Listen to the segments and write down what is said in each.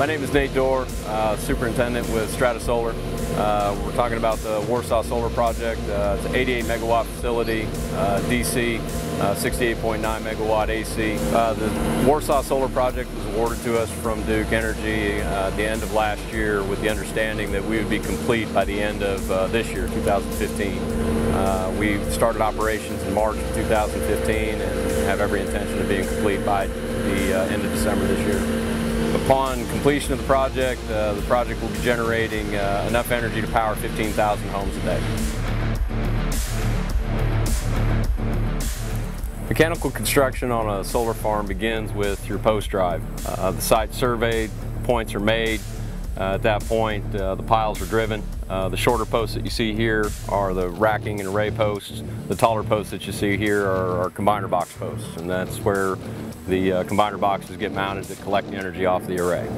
My name is Nate Dorr, uh, superintendent with Strata Solar. Uh, we're talking about the Warsaw Solar Project. Uh, it's an 88 megawatt facility, uh, DC, uh, 68.9 megawatt AC. Uh, the Warsaw Solar Project was awarded to us from Duke Energy at the end of last year with the understanding that we would be complete by the end of this year, 2015. we started operations in March of 2015 and have every intention of being complete by the end of December this year. Upon completion of the project, uh, the project will be generating uh, enough energy to power 15,000 homes a day. Mechanical construction on a solar farm begins with your post drive. Uh, the site surveyed, points are made. Uh, at that point, uh, the piles are driven. Uh, the shorter posts that you see here are the racking and array posts. The taller posts that you see here are, are combiner box posts, and that's where the uh, combiner boxes get mounted to collect the energy off the array.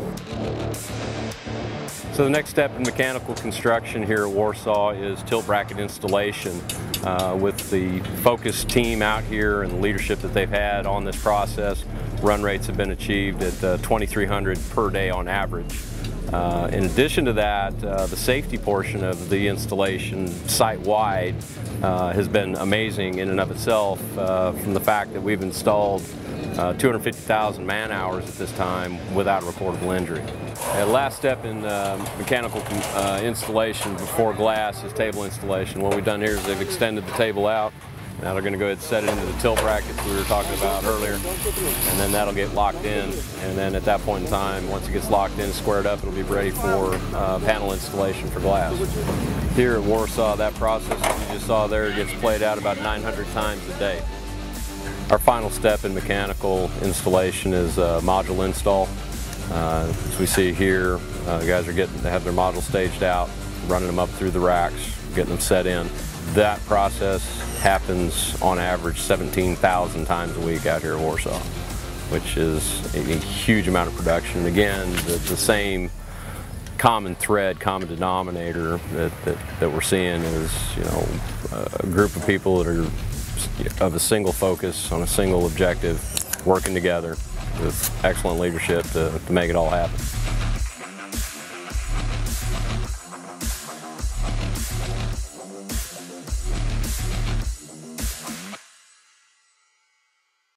So the next step in mechanical construction here at Warsaw is tilt bracket installation. Uh, with the focused team out here and the leadership that they've had on this process, run rates have been achieved at uh, 2,300 per day on average. Uh, in addition to that, uh, the safety portion of the installation site-wide uh, has been amazing in and of itself uh, from the fact that we've installed uh, 250,000 man hours at this time without a recordable injury. The last step in uh, mechanical uh, installation before glass is table installation. What we've done here is they've extended the table out. Now they're going to go ahead and set it into the tilt brackets we were talking about earlier, and then that'll get locked in. And then at that point in time, once it gets locked in, squared up, it'll be ready for uh, panel installation for glass. Here at Warsaw, that process you just saw there gets played out about 900 times a day. Our final step in mechanical installation is uh, module install. Uh, as we see here, uh, guys are getting, they have their module staged out, running them up through the racks, getting them set in. That process happens on average 17,000 times a week out here at Warsaw, which is a, a huge amount of production. Again, the, the same common thread, common denominator that, that, that, we're seeing is, you know, a group of people that are of a single focus on a single objective, working together with excellent leadership to, to make it all happen.